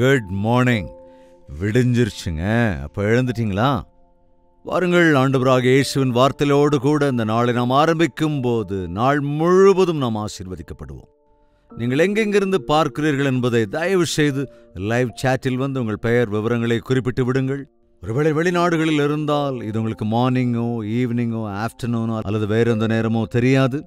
Good morning விடிஞ்சிருச்சுங்க. அப்போ எழுந்துட்டீங்களா? வாருங்கள் ஆண்டவராக இயேசுவின் வார்த்தையோடு கூட இந்த நாளை நாம் ஆரம்பிக்கும் போது நாள் முழுவதும் நாம் ஆசீர்வதிக்கப்படுவோம். நீங்கள் எங்கெங்கிருந்து பார்க்கிறீர்கள் என்பதை தயவு செய்து லைவ் சாட்டில் வந்து உங்கள் பெயர் விவரங்களை குறிப்பிட்டு விடுங்கள். ஒருவேளை வெளிநாடுகளில் இருந்தால் இது உங்களுக்கு மார்னிங்கோ ஈவினிங்கோ ஆஃப்டர்நூனோ அல்லது வேறு எந்த நேரமோ தெரியாது.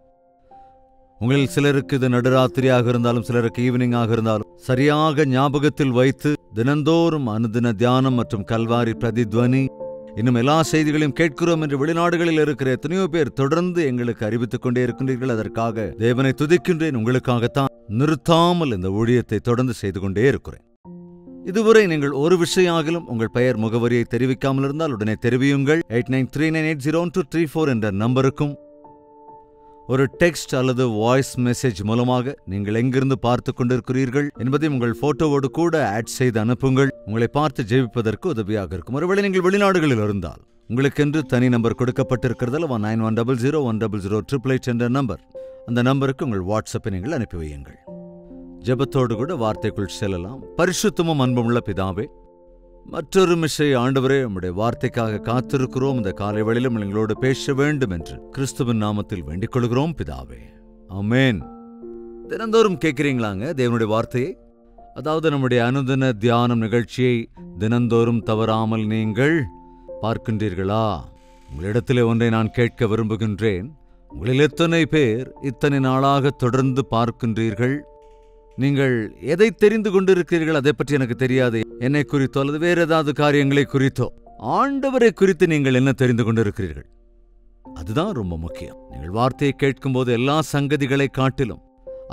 உங்களில் சிலருக்கு இது நடுராத்திரியாக இருந்தாலும் சிலருக்கு ஈவினிங்காக இருந்தாலும் சரியாக ஞாபகத்தில் வைத்து தினந்தோறும் அனுதின தியானம் மற்றும் கல்வாரி பிரதித்வனி. இன்னும் எல்லா செய்திகளையும் கேட்கிறோம் என்று வெளிநாடுகளில் இருக்கிற எத்தனையோ பேர் தொடர்ந்து எங்களுக்கு அறிவித்துக் கொண்டே இருக்கின்றீர்கள். அதற்காக தேவனை துதிக்கின்றேன். உங்களுக்காகத்தான் நிறுத்தாமல் இந்த ஊழியத்தை தொடர்ந்து செய்து கொண்டே இருக்கிறேன். இதுவரை நீங்கள் ஒரு விஷயமாகிலும் உங்கள் பெயர் முகவரியை தெரிவிக்காமல் இருந்தால் உடனே தெரிவியுங்கள். Eight nine three nine eight zero two three four என்ற நம்பருக்கும் ஒரு டெக்ஸ்ட் அல்லது வாய்ஸ் மெசேஜ் மூலமாக நீங்கள் எங்கிருந்து பார்த்து கொண்டிருக்கிறீர்கள் என்பதை உங்கள் போட்டோவோடு கூட ஆட் செய்து அனுப்புங்கள். உங்களை பார்த்து ஜெயிப்பதற்கு உதவியாக இருக்கும். ஒருவேளை நீங்கள் வெளிநாடுகளில் இருந்தால் உங்களுக்கென்று தனி number கொடுக்கப்பட்டிருக்கிறதல்ல nine one double zero one double zero triple eight என்ற நம்பர் அந்த நம்பருக்கு உங்கள் வாட்ஸ்அப்பை நீங்கள் அனுப்பி வையுங்கள். ஜெபத்தோடு கூட வார்த்தைக்குள் செல்லலாம். பரிசுத்தமும் அன்புமுள்ள பிதாவே மற்றொரு மிஷை ஆண்டவரே உம்முடைய வார்த்தைக்காக காத்திருக்கிறோம். இந்த காலை வழியிலும் எங்களோடு பேச வேண்டும் என்று கிறிஸ்துவின் நாமத்தில் வேண்டிக் கொள்கிறோம் பிதாவே. அமேன் தினந்தோறும் கேட்கிறீங்களாங்க தேவனுடைய வார்த்தையை? அதாவது நம்முடைய அனுதின தியானம் நிகழ்ச்சியை தினந்தோறும் தவறாமல் நீங்கள் பார்க்கின்றீர்களா? உங்களிடத்திலே ஒன்றை நான் கேட்க விரும்புகின்றேன். உங்களில் எத்தனை பேர் இத்தனை நாளாக தொடர்ந்து பார்க்கின்றீர்கள்? நீங்கள் எதை தெரிந்து கொண்டிருக்கிறீர்கள் அதை பற்றி எனக்கு தெரியாது. என்னை குறித்தோ அல்லது வேறு ஏதாவது காரியங்களை குறித்தோ ஆண்டவரை குறித்து நீங்கள் என்ன தெரிந்து கொண்டிருக்கிறீர்கள்? அதுதான் ரொம்ப முக்கியம். நீங்கள் வார்த்தையை கேட்கும்போது எல்லா சங்கதிகளை காட்டிலும்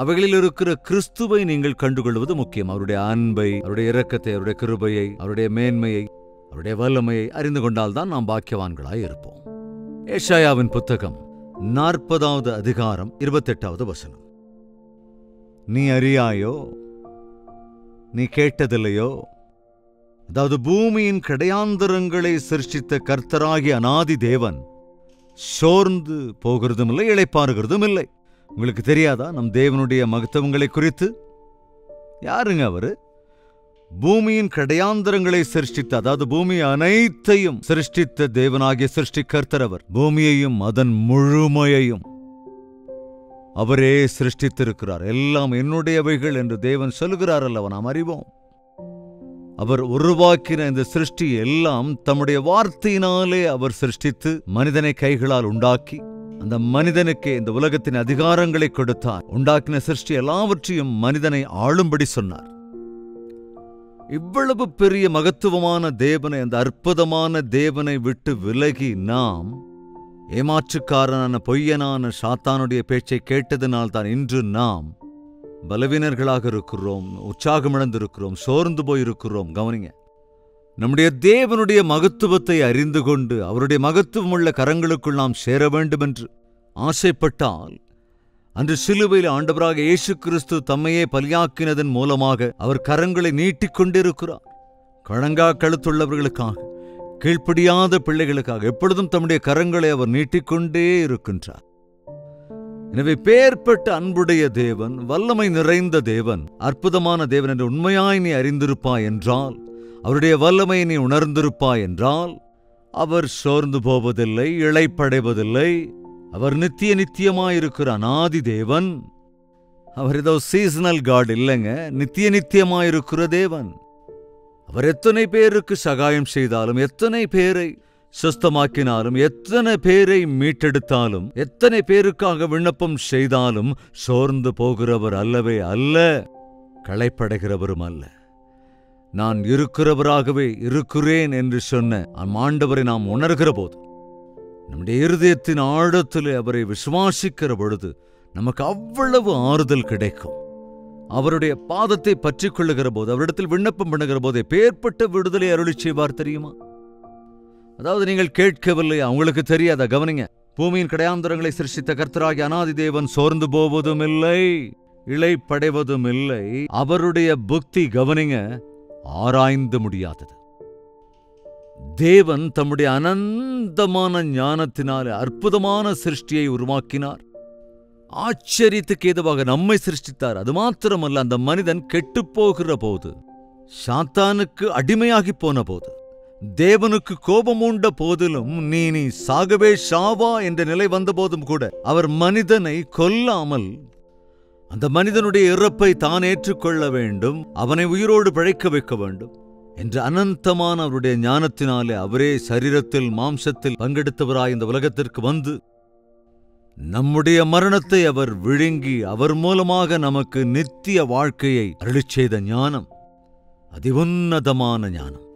அவைகளில் இருக்கிற கிறிஸ்துவை நீங்கள் கண்டுகொள்வது முக்கியம். அவருடைய அன்பை அவருடைய இரக்கத்தை அவருடைய கிருபையை அவருடைய மேன்மையை அவருடைய வல்லமையை அறிந்து கொண்டால்தான் நாம் பாக்கியவான்களாய் இருப்போம். ஏஷாயாவின் புத்தகம் நாற்பதாவது அதிகாரம் இருபத்தெட்டாவது வசனம். நீ அறியாயோ? நீ கேட்டதில்லையோ? அதாவது பூமியின் கடையாந்தரங்களை சிருஷ்டித்த கர்த்தராகிய அனாதி தேவன் சோர்ந்து போகிறதும் இல்லை இழைப்பாருகிறதும் இல்லை உங்களுக்கு தெரியாதா? நம் தேவனுடைய மகத்துவங்களை குறித்து. யாருங்க அவரு? பூமியின் கடையாந்தரங்களை சிருஷ்டித்த அதாவது பூமி அனைத்தையும் சிருஷ்டித்த தேவனாகிய சிருஷ்டி கர்த்தர் அவர். பூமியையும் அதன் முழுமையையும் அவரே சிருஷ்டித்திருக்கிறார். எல்லாம் என்னுடையவைகள் என்று தேவன் சொல்கிறார் அல்லவா நாம் அறிவோம். அவர் உருவாக்கின இந்த சிருஷ்டி எல்லாம் தம்முடைய வார்த்தையினாலே அவர் சிருஷ்டித்து மனிதனை கைகளால் உண்டாக்கி அந்த மனிதனுக்கு இந்த உலகத்தின் அதிகாரங்களை கொடுத்தார். உண்டாக்கின சிருஷ்டி எல்லாவற்றையும் மனிதனை ஆளும்படி சொன்னார். இவ்வளவு பெரிய மகத்துவமான தேவனை அந்த அற்புதமான தேவனை விட்டு விலகி நாம் ஏமாற்றுக்காரனான பொய்யனான சாத்தானுடைய பேச்சை கேட்டதினால் தான் இன்று நாம் பலவீனர்களாக இருக்கிறோம் உற்சாகமிழந்திருக்கிறோம் சோர்ந்து போயிருக்கிறோம். கவனிங்க. நம்முடைய தேவனுடைய மகத்துவத்தை அறிந்து கொண்டு அவருடைய மகத்துவமுள்ள கரங்களுக்குள் நாம் சேர வேண்டும் என்று ஆசைப்பட்டால் அன்று சிலுவையில் ஆண்டவராக இயேசு கிறிஸ்து தம்மையே பலியாக்கினதன் மூலமாக அவர் கரங்களை நீட்டிக்கொண்டிருக்கிறார். கழங்கா கழுத்துள்ளவர்களுக்காக கீழ்ப்படியாத பிள்ளைகளுக்காக எப்பொழுதும் தம்முடைய கரங்களை அவர் நீட்டிக்கொண்டே இருக்கின்றார். எனவே பேர்பட்ட அன்புடைய தேவன் வல்லமை நிறைந்த தேவன் அற்புதமான தேவன் என்று உண்மையாய் நீ அறிந்திருப்பாய் என்றால் அவருடைய வல்லமையை நீ உணர்ந்திருப்பாய் என்றால் அவர் சோர்ந்து போவதில்லை இழைப்படைவதில்லை அவர் நித்திய நித்தியமாயிருக்கிற அனாதி தேவன். அவர் ஏதோ சீசனல் காட் இல்லைங்க நித்திய நித்தியமாயிருக்கிற தேவன். அவர் எத்தனை பேருக்கு சகாயம் செய்தாலும் எத்தனை பேரை சுஸ்தமாக்கினாலும் எத்தனை பேரை மீட்டெடுத்தாலும் எத்தனை பேருக்காக விண்ணப்பம் செய்தாலும் சோர்ந்து போகிறவர் அல்லவே அல்ல களைப்படைகிறவரும் அல்ல. நான் இருக்கிறவராகவே இருக்கிறேன் என்று சொன்ன ஆண்டவரை நாம் உணர்கிற போது நம்முடைய இருதயத்தின் ஆழத்தில் அவரை விசுவாசிக்கிற பொழுது நமக்கு அவ்வளவு ஆறுதல் கிடைக்கும். அவருடைய பாதத்தை பற்றிக் கொள்ளுகிற போது அவரிடத்தில் விண்ணப்பம் பண்ணுகிற போது பேர்பட்ட விடுதலை அருளி செய்வார் தெரியுமா? அதாவது நீங்கள் கேட்கவில்லை அவங்களுக்கு தெரியாத? கவனிங்க பூமியின் கடையாந்தரங்களை சிருஷ்டித்த கர்த்தராகி அனாதி தேவன் சோர்ந்து போவதும் இல்லை இழைப்படைவதும் இல்லை அவருடைய புக்தி கவனிங்க ஆராய்ந்து முடியாதது. தேவன் தம்முடைய அனந்தமான ஞானத்தினாலே அற்புதமான சிருஷ்டியை உருவாக்கினார். ஆச்சரியத்துக்கு ஏதுவாக நம்மை சிருஷ்டித்தார். அது மாத்திரமல்ல அந்த மனிதன் கெட்டுப்போகிற போது சாத்தானுக்கு அடிமையாகி போன போது தேவனுக்கு கோபம் உண்ட போதிலும் நீ நீ சாகவே ஷாவா என்ற நிலை வந்தபோதும் கூட அவர் மனிதனை கொல்லாமல் அந்த மனிதனுடைய இறப்பை தான் ஏற்றுக்கொள்ள வேண்டும் அவனை உயிரோடு பிழைக்க வைக்க வேண்டும் என்ற அனந்தமான அவருடைய ஞானத்தினாலே அவரே சரீரத்தில் மாம்சத்தில் பங்கெடுத்தவராய் இந்த உலகத்திற்கு வந்து நம்முடைய மரணத்தை அவர் விழுங்கி அவர் மூலமாக நமக்கு நித்திய வாழ்க்கையை அருளிச் செய்த ஞானம் அதிவுன்னதமான ஞானம்.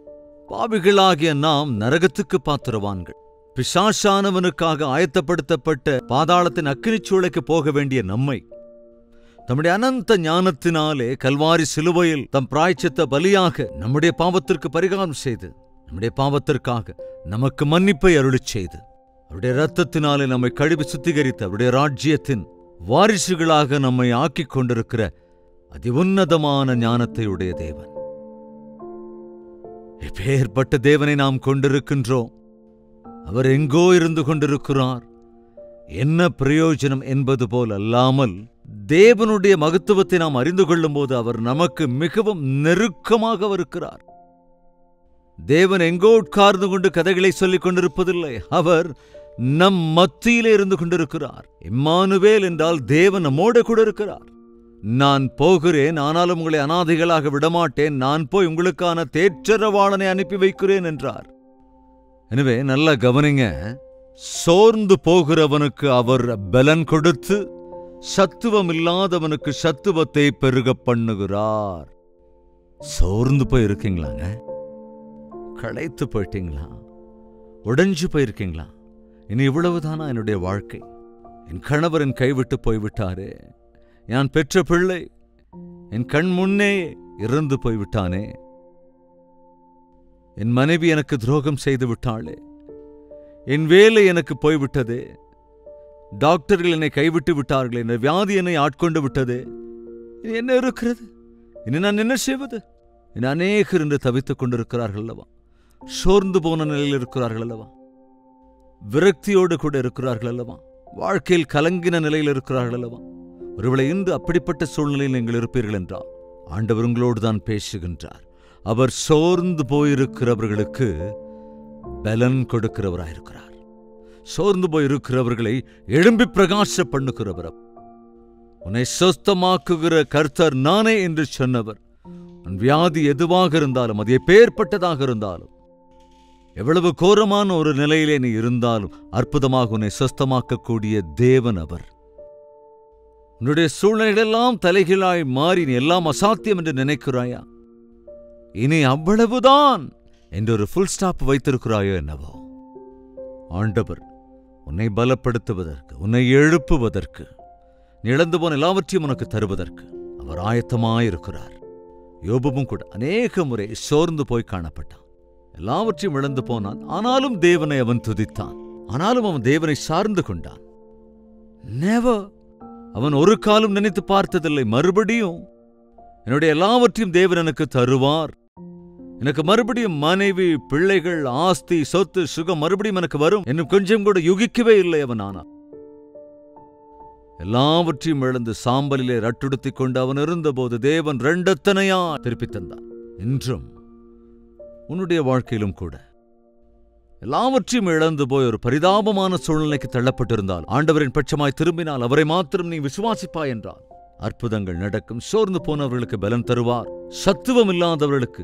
பாவிகளாகிய நாம் நரகத்துக்கு பாத்திரவான்கள். பிசாசானவனுக்காக ஆயத்தப்படுத்தப்பட்ட பாதாளத்தின் அக்கினிச்சூளைக்கு போக வேண்டிய நம்மை. தம்முடைய அனந்த ஞானத்தினாலே கல்வாரி சிலுவையில் தம் பிராய்ச்சித்த பலியாக நம்முடைய பாவத்திற்கு பரிகாரம் செய்து நம்முடைய பாவத்திற்காக நமக்கு மன்னிப்பை அருளிச் செய்து. அவருடைய இரத்தத்தினாலே நம்மை கழுவி சுத்திகரித்து அவருடைய ராஜ்யத்தின் வாரிசுகளாக நம்மை ஆக்கிக் கொண்டிருக்கிற அதிவுன்னதமான ஞானத்தை உடைய தேவன். இப்பேற்பட்ட தேவனை நாம் கொண்டிருக்கின்றோம்? அவர் எங்கோ இருந்து கொண்டிருக்கிறார். என்ன பிரயோஜனம் என்பது போல் அல்லாமல் தேவனுடைய மகத்துவத்தை நாம் அறிந்து கொள்ளும்போது அவர் நமக்கு மிகவும் நெருக்கமாக இருக்கிறார் தேவன் எங்கோ உட்கார்ந்து கொண்டு கதைகளை சொல்லிக் கொண்டிருப்பதில்லை. அவர் நம் மத்தியிலே இருந்து கொண்டிருக்கிறார். இம்மானுவேல் என்றால் தேவன் நம்மோடு கூட இருக்கிறார். நான் போகிறேன் ஆனாலும் உங்களை அனாதைகளாக விடமாட்டேன். நான் போய் உங்களுக்கான தேற்றரவாளனை அனுப்பி வைக்கிறேன் என்றார். எனவே நல்லா கவனிங்க. சோர்ந்து போகிறவனுக்கு அவர் பலன் கொடுத்து சத்துவம் இல்லாதவனுக்கு சத்துவத்தை பெருக பண்ணுகிறார். சோர்ந்து போய் இருக்கீங்களாங்க களைத்து போயிட்டீங்களா? உடைஞ்சு போயிருக்கீங்களா? இனி இவ்வளவுதானா என்னுடைய வாழ்க்கை? என் கணவர் என் கைவிட்டு போய்விட்டாரே. நான் பெற்ற பிள்ளை என் கண் முன்னே இறந்து போய்விட்டானே. என் மனைவி எனக்கு துரோகம் செய்து விட்டாளே. என் வேலை எனக்கு போய்விட்டதே. டாக்டர்கள் என்னை கைவிட்டு விட்டார்கள். என்ற வியாதி என்னை ஆட்கொண்டு விட்டதே. என்ன இருக்கிறது? இனி நான் என்ன செய்வது? இனி அநேகர் என்று தவித்துக் கொண்டிருக்கிறார்கள் அல்லவா? சோர்ந்து போன நிலையில் இருக்கிறார்கள் அல்லவா? விரக்தியோடு கூட இருக்கிறார்கள் அல்லவா? வாழ்க்கையில் கலங்கின நிலையில் இருக்கிறார்கள் அல்லவா? ஒருவேளை இன்று அப்படிப்பட்ட சூழ்நிலையில் நீங்கள் இருப்பீர்கள் என்றால் ஆண்டவர் உங்களோடு தான் பேசுகின்றார். அவர் சோர்ந்து போயிருக்கிறவர்களுக்கு பலன் கொடுக்கிறவராயிருக்கிறார். சோர்ந்து போயிருக்கிறவர்களை எழும்பி பிரகாச பண்ணுகிறவர் உன்னை சொஸ்தமாக்குகிற கர்த்தர் நானே என்று சொன்னவர். உன் வியாதி எதுவாக இருந்தாலும் அது எப்பேற்பட்டதாக இருந்தாலும் எவ்வளவு கோரமான ஒரு நிலையிலே நீ இருந்தாலும் அற்புதமாக உன்னை சுஸ்தமாக்கக்கூடிய தேவன் அவர். உன்னுடைய சூழ்நிலைகளெல்லாம் தலைகீழாய் மாறி நீ எல்லாம் அசாத்தியம் என்று நினைக்கிறாயா? இனி அவ்வளவுதான் என்று ஒரு ஃபுல் ஸ்டாப் வைத்திருக்கிறாயோ என்னவோ? ஆண்டவர் உன்னை பலப்படுத்துவதற்கு உன்னை எழுப்புவதற்கு இழந்து போன எல்லாவற்றையும் உனக்கு தருவதற்கு அவர் ஆயத்தமாயிருக்கிறார். யோபுவும் கூட அநேக முறை சோர்ந்து போய் காணப்பட்டான். எல்லாவற்றையும் இழந்து போனான். ஆனாலும் தேவனை அவன் துதித்தான். ஆனாலும் அவன் தேவனை சார்ந்து கொண்டான். நெவர் அவன் ஒரு காலம் நினைத்து பார்த்ததில்லை. மறுபடியும் என்னுடைய எல்லாவற்றையும் தேவன் எனக்கு தருவார். எனக்கு மறுபடியும் மனைவி பிள்ளைகள் ஆஸ்தி சொத்து சுகம் மறுபடியும் எனக்கு வரும். இன்னும் கொஞ்சம் கூட யுகிக்கவே இல்லை அவன் ஆனான் எல்லாவற்றையும் இழந்து சாம்பலிலே ரட்டுடுத்திக் கொண்டு அவன் இருந்தபோது தேவன் ரெண்டத்தனையா திருப்பித் தந்தான். இன்றும் உன்னுடைய வாழ்க்கையிலும் கூட. எல்லாவற்றையும் இழந்து போய் ஒரு பரிதாபமான சூழ்நிலைக்கு தள்ளப்பட்டிருந்தால் ஆண்டவரின் பட்சமாய் திரும்பினால் அவரை மாத்திரம் நீ விசுவாசிப்பாய் என்றால் அற்புதங்கள் நடக்கும் சோர்ந்து போனவர்களுக்கு பலன் தருவார் சத்துவம் இல்லாதவர்களுக்கு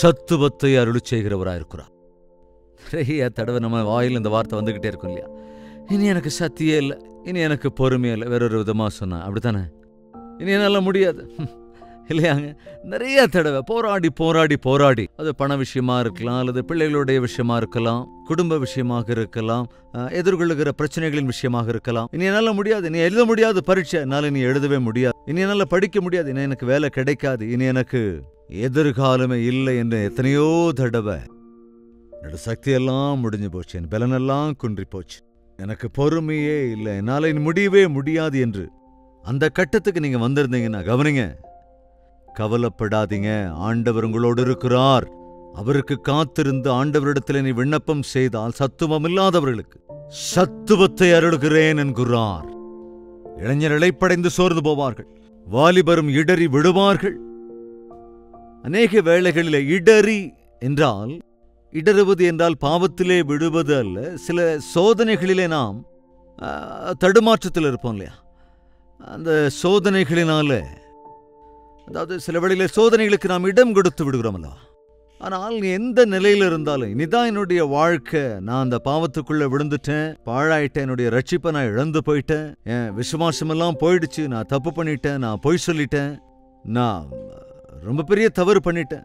சத்துவத்தை அருள் செய்கிறவராயிருக்கிறார். நிறைய தடவை நம்ம வாயில் இந்த வார்த்தை வந்துகிட்டே இருக்கும் இல்லையா? இனி எனக்கு சத்தியே இல்லை இனி எனக்கு பொறுமையே இல்லை வேறொரு விதமாக சொன்னேன் அப்படித்தானே? இனி என்னால் முடியாது. இல்லையாங்க? நிறைய தடவை. போராடி போராடி போராடி. அது பண விஷயமா இருக்கலாம் அல்லது பிள்ளைகளுடைய விஷயமா இருக்கலாம் குடும்ப விஷயமாக இருக்கலாம் எதிர்கொள்ளுகிற பிரச்சனைகளின் விஷயமாக இருக்கலாம். இனி என்னால் முடியாது. நீ எழுத முடியாது பரீட்சை. என்னால் நீ எழுதவே முடியாது. இனி என்னால் படிக்க முடியாது. இனி எனக்கு வேலை கிடைக்காது. இனி எனக்கு எதிர்காலமே இல்லை என்று எத்தனையோ தடவை. என்னோட சக்தியெல்லாம் முடிஞ்சு போச்சு. என் பலனெல்லாம் குன்றி போச்சு. எனக்கு பொறுமையே இல்லை. என்னால் இனி முடியவே முடியாது என்று. அந்த கட்டத்துக்கு நீங்க வந்திருந்தீங்கன்னா கவனிங்க. கவலைப்படாதீங்க. ஆண்டவர் உங்களோடு இருக்கிறார். அவருக்கு காத்திருந்து ஆண்டவரிடத்தில் நீ விண்ணப்பம் செய்தால் சத்துவம் இல்லாதவர்களுக்கு சத்துவத்தை அருளுகிறேன் என்கிறார். இளைஞர் இழைப்படைந்து சோர்ந்து போவார்கள். வாலிபரும் இடறி விடுவார்கள். அநேக வேளைகளில் இடறி என்றால் இடறுவது என்றால் பாவத்திலே விடுவது அல்ல. சில சோதனைகளிலே நாம் தடுமாற்றத்தில் இருப்போம் இல்லையா? அந்த சோதனைகளினால அதாவது சில வேளையில் சோதனைகளுக்கு நாம் இடம் கொடுத்து விடுகிறோம் அல்லவா? ஆனால் நீ எந்த நிலையில இருந்தாலும் இனிதான் என்னுடைய வாழ்க்கை. நான் அந்த பாவத்துக்குள்ள விழுந்துட்டேன். பாழாயிட்டேன். என்னுடைய ரட்சிப்பை நான் இழந்து போயிட்டேன். என் விசுவாசமெல்லாம் போயிடுச்சு. நான் தப்பு பண்ணிட்டேன். நான் பொய் சொல்லிட்டேன். நான் ரொம்ப பெரிய தவறு பண்ணிட்டேன்.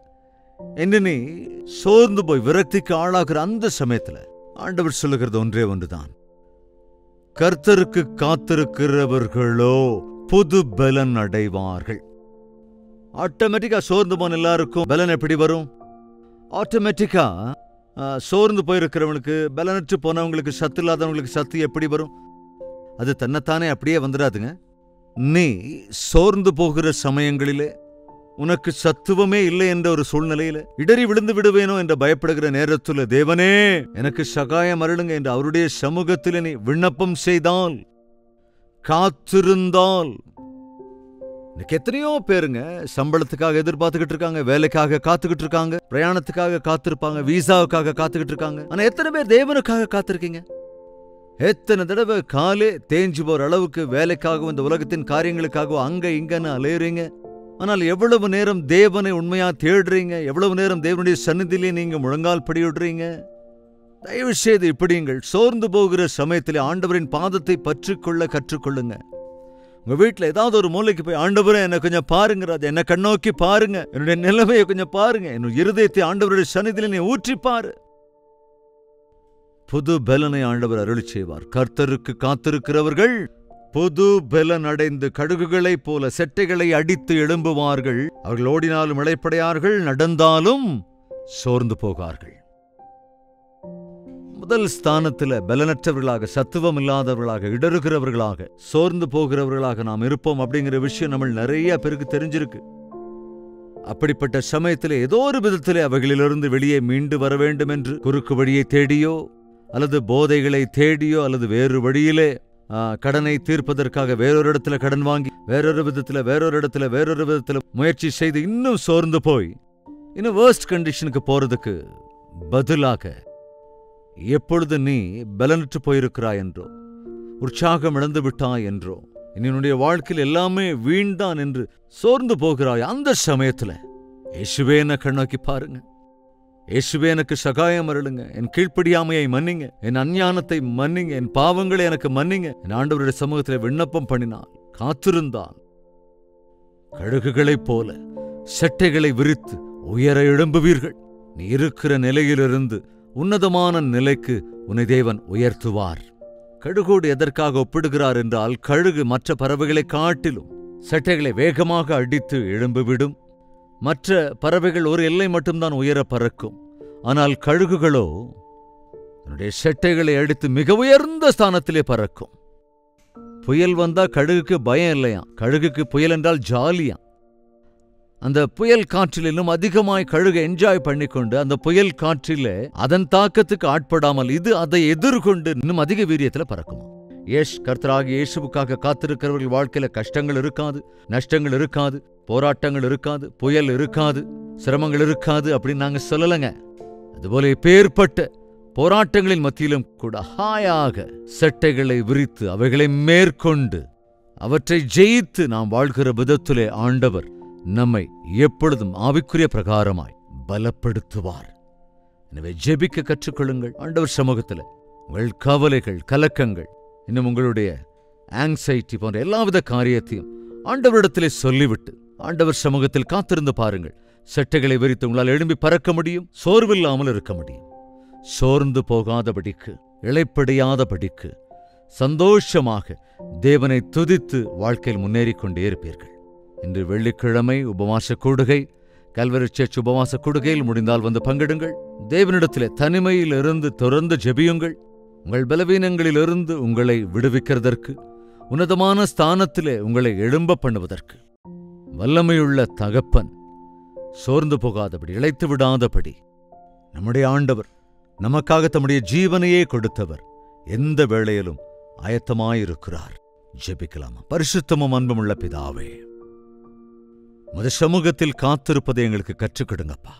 என்று நீ சோர்ந்து போய் விரக்திக்கு ஆளாகிற அந்த சமயத்துல ஆண்டவர் சொல்லுகிறது ஒன்றே ஒன்றுதான். கர்த்தருக்கு காத்திருக்கிறவர்களோ புது பலன் அடைவார்கள். ஆட்டோமேட்டிக்கா சோர்ந்து போன எல்லாருக்கும் பலன் எப்படி வரும்? ஆட்டோமேட்டிக்கா சோர்ந்து போயிருக்கிறவனுக்கு பலனற்று போனவங்களுக்கு சத்து இல்லாதவங்களுக்கு சத்து எப்படி வரும்? அது தன்னைத்தானே அப்படியே வந்துடாதுங்க. நீ சோர்ந்து போகிற சமயங்களிலே உனக்கு சத்துவமே இல்லை என்ற ஒரு சூழ்நிலையில இடறி விழுந்து விடுவேனோ என்று பயப்படுகிற நேரத்துல தேவனே எனக்கு சகாயம் அருளுங்க என்று அவருடைய சமூகத்தில் நீ விண்ணப்பம் செய்தால் காத்திருந்தால் இன்னைக்கு எத்தனையோ பேருங்க சம்பளத்துக்காக எதிர்பார்த்துக்கிட்டு இருக்காங்க வேலைக்காக காத்துக்கிட்டு இருக்காங்க பிரயாணத்துக்காக காத்திருப்பாங்க விசாவுக்காக காத்துக்கிட்டு இருக்காங்க. ஆனா எத்தனை பேர் தேவனுக்காக காத்திருக்கீங்க? எத்தனை தடவை காலே தேஞ்சு போற அளவுக்கு வேலைக்காகவும் இந்த உலகத்தின் காரியங்களுக்காகவும் அங்க இங்கன்னு அலையுறீங்க. ஆனால் எவ்வளவு நேரம் தேவனை உண்மையா தேடுறீங்க? எவ்வளவு நேரம் தேவனுடைய சன்னிதியிலே நீங்க முழங்கால் படிவிடுறீங்க தயவு செய்து இப்படிங்கள் சோர்ந்து போகிற சமயத்திலே ஆண்டவரின் பாதத்தை பற்றிக்கொள்ள கற்றுக்கொள்ளுங்க. உங்க வீட்டுல ஏதாவது ஒரு மூலைக்கு போய் ஆண்டவரே என்ன கொஞ்சம் பாருங்க அது என்ன கண்ணோக்கி பாருங்க. என்னுடைய நிலைமையை கொஞ்சம் பாருங்க. என்னுடைய இருதயத்தை ஆண்டவருடைய சன்னிதியில் நீ ஊற்றி பாரு. புது பலனை ஆண்டவர் அருள் செய்வார். கர்த்தருக்கு காத்திருக்கிறவர்கள் புது பலன் அடைந்து கடுகுகளைப் போல செட்டைகளை அடித்து எழும்புவார்கள். அவர்கள் ஓடினாலும் இளைப்படையார்கள் நடந்தாலும் சோர்ந்து போகார்கள். முதல் ஸ்தானத்துல பலனற்றவர்களாக சத்துவம் இல்லாதவர்களாக இடறுகிறவர்களாக சோர்ந்து போகிறவர்களாக நாம் இருப்போம் அப்படிங்கிற விஷயம் நம்ம நிறைய பேருக்கு தெரிஞ்சிருக்கு. அப்படிப்பட்ட சமயத்தில் ஏதோ ஒரு விதத்தில் அவைகளிலிருந்து வெளியே மீண்டு வர வேண்டும் என்று குறுக்கு வழியை தேடியோ அல்லது போதைகளை தேடியோ அல்லது வேறு வழியிலே கடனை தீர்ப்பதற்காக வேறொரு இடத்துல கடன் வாங்கி வேறொரு விதத்துல வேறொரு இடத்துல வேறொரு விதத்துல முயற்சி செய்து இன்னும் சோர்ந்து போய் இன்னும் வேர்ஸ்ட் கண்டிஷனுக்கு போறதுக்கு பதிலாக எப்பொழுது நீ பலனற்று போயிருக்கிறாய் என்றோ உற்சாகம் இழந்து விட்டாய் என்றோ என்னுடைய வாழ்க்கையில் எல்லாமே வீண்தான் என்று சோர்ந்து போகிறாய் அந்த சமயத்துல. இயேசுவே என்ன கண்ணோக்கி பாருங்க. இயேசுவே எனக்கு சகாயம் அருளுங்க. என் கீழ்ப்படியாமையை மன்னிங்க. என் அஞ்ஞானத்தை மன்னிங்க. என் பாவங்களை எனக்கு மன்னிங்க. என் ஆண்டவருடைய சமூகத்தில் விண்ணப்பம் பண்ணினான். காத்திருந்தான். கழுகுகளைப் போல செட்டைகளை விரித்து உயர எழும்புவீர்கள். நீ இருக்கிற நிலையிலிருந்து உன்னதமான நிலைக்கு உன்னை தேவன் உயர்த்துவார். கழுகோடு எதற்காக ஒப்பிடுகிறார் என்றால் கழுகு மற்ற பறவைகளைக் காட்டிலும் செட்டைகளை வேகமாக அடித்து எழும்பிவிடும். மற்ற பறவைகள் ஒரு எல்லை மட்டும்தான் உயர பறக்கும். ஆனால் கழுகுகளோ தன்னுடைய செட்டைகளை அடித்து மிக உயர்ந்த ஸ்தானத்திலே பறக்கும். புயல் வந்தா கழுகுக்கு பயம் இல்லையாம். கழுகுக்கு புயல் என்றால் ஜாலியா அந்த புயல் காற்றிலும் அதிகமாய் கழுக என்ஜாய் பண்ணிக்கொண்டு அந்த புயல் காற்றிலே அதன் தாக்கத்துக்கு ஆட்படாமல் இது அதை எதிர்கொண்டு இன்னும் அதிக வீரியத்துல பறக்குமா? ஏஷ் கர்த்தராக இயேசுவுக்காக காத்திருக்கிறவர்கள் வாழ்க்கையில கஷ்டங்கள் இருக்காது நஷ்டங்கள் இருக்காது போராட்டங்கள் இருக்காது புயல் இருக்காது சிரமங்கள் இருக்காது அப்படின்னு நாங்க சொல்லலைங்க. அதுபோல பேர்பட்ட போராட்டங்களின் மத்தியிலும் கூட ஹாயாக செட்டைகளை விரித்து அவைகளை மேற்கொண்டு அவற்றை ஜெயித்து நாம் வாழ்கிற விதத்திலே ஆண்டவர் நம்மை எப்பொழுதும் ஆவிக்குரிய பிரகாரமாய் பலப்படுத்துவார். எனவே ஜெபிக்க கற்றுக்கொள்ளுங்கள். ஆண்டவர் சமூகத்தில் உங்கள் கவலைகள் கலக்கங்கள் இன்னும் உங்களுடைய ஆங்ஸைட்டி போன்ற எல்லாவித காரியத்தையும் ஆண்டவரிடத்திலே சொல்லிவிட்டு ஆண்டவர் சமூகத்தில் காத்திருந்து பாருங்கள். செட்டைகளை விரித்து உங்களால் எழும்பி பறக்க முடியும் சோர்வில்லாமல் இருக்க முடியும். சோர்ந்து போகாதபடிக்கு இழைப்படையாதபடிக்கு சந்தோஷமாக தேவனை துதித்து வாழ்க்கையில் முன்னேறிக் கொண்டே இருப்பீர்கள். இன்று வெள்ளிக்கிழமை உபவாச கூடுகை. கல்வரி சர்ச் உபவாச கூடுகையில் முடிந்தால் வந்து பங்கிடுங்கள். தேவனிடத்திலே தனிமையில் இருந்து ஜெபியுங்கள். உங்கள் பலவீனங்களிலிருந்து உங்களை விடுவிக்கிறதற்கு உன்னதமான ஸ்தானத்திலே உங்களை எழும்ப பண்ணுவதற்கு. வல்லமையுள்ள தகப்பன் சோர்ந்து போகாதபடி இழைத்து விடாதபடி. நம்முடைய ஆண்டவர் நமக்காக தம்முடைய ஜீவனையே கொடுத்தவர் எந்த வேளையிலும் ஆயத்தமாயிருக்கிறார். ஜெபிக்கலாமா? பரிசுத்தமும் அன்புமுள்ள பிதாவே. உமது சமூகத்தில் காத்திருப்பதை எங்களுக்கு கற்றுக்கிடுங்கப்பா.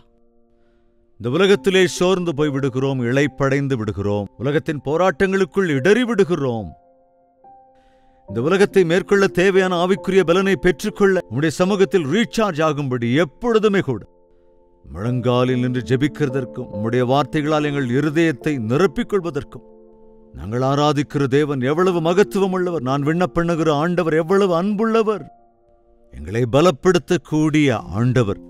இந்த உலகத்திலே சோர்ந்து போய் விடுகிறோம் இளைப்படைந்து விடுகிறோம் உலகத்தின் போராட்டங்களுக்குள் இடறி விடுகிறோம். இந்த உலகத்தை மேற்கொள்ள தேவையான ஆவிக்குரிய பலனை பெற்றுக்கொள்ள உம்முடைய சமூகத்தில் ரீசார்ஜ் ஆகும்படி எப்பொழுதுமே கூட முழங்காலில் நின்று ஜெபிக்கிறதற்கும் உம்முடைய வார்த்தைகளால் எங்கள் இருதயத்தை நிரப்பிக் கொள்வதற்கும் நாங்கள் ஆராதிக்கிற தேவன் எவ்வளவு மகத்துவம் உள்ளவர் நான் விண்ணப்பண்ணுகிற ஆண்டவர் எவ்வளவு அன்புள்ளவர். எங்களை பலப்படுத்தக்கூடிய ஆண்டவர்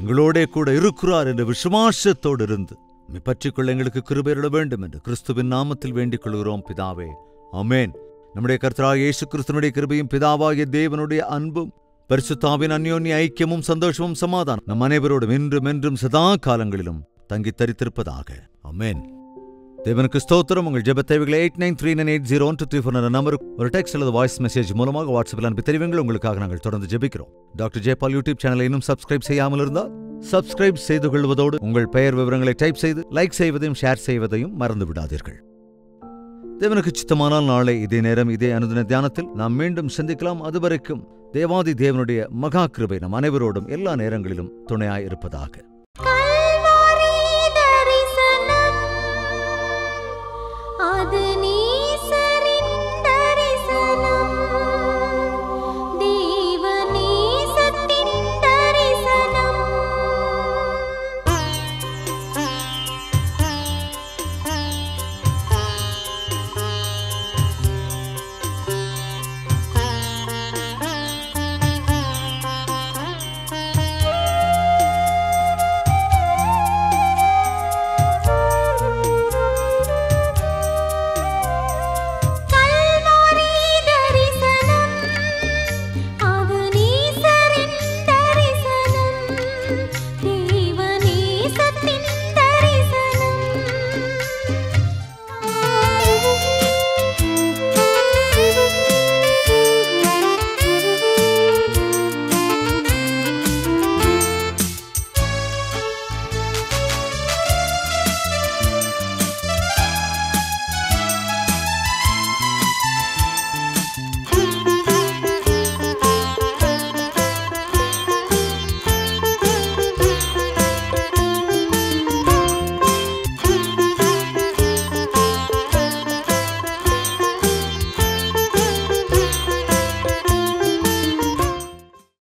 எங்களோட கூட இருக்கிறார் என்ற விசுவாசத்தோடு இருந்து உம்மை பற்றிக்கொள்ள எங்களுக்கு கிருபையிட வேண்டும் என்று கிறிஸ்துவின் நாமத்தில் வேண்டிக் கொள்கிறோம் பிதாவே. அமேன் நம்முடைய கர்த்தராக இயேசு கிறிஸ்துவனுடைய கிருபையும் பிதாவாகிய தேவனுடைய அன்பும் பரிசுத்தாவின் அந்யோன்ய ஐக்கியமும் சந்தோஷமும் சமாதானம் நம் அனைவரோடும் இன்றும் என்றும் சதா காலங்களிலும் தங்கி தரித்திருப்பதாக. அமேன் தேவனுக்கு ஸ்தோத்திரம். உங்கள் ஜெப தேவைகளை eight nine three nine eight zero one two three four number ஒரு டெக்ஸ்ட் அல்லது வாய்ஸ் மெசேஜ் மூலமாக வாட்ஸ்அப்பில் அனுப்பி தெரிவிங்கள். உங்களுக்காக நாங்கள் தொடர்ந்து ஜெபிக்கிறோம். டாக்டர் ஜெயபால் யூடியூப் சேனலை இன்னும் சப்ஸ்கிரைப் செய்யாமல் இருந்தால் சப்ஸ்கிரைப் செய்து கொள்வதோடு உங்கள் பெயர் விவரங்களை டைப் செய்து லைக் செய்வதையும் ஷேர் செய்வதையும் மறந்து விடாதீர்கள். தேவனுக்கு சித்தமானால் நாளை இதே நேரம் இதே அனுதின தியானத்தில் நாம் மீண்டும் சந்திக்கலாம். அதுவரைக்கும் தேவாதி தேவனுடைய மகா கிருபை நம் அனைவரோடும் எல்லா நேரங்களிலும் துணையாய் இருப்பதாக.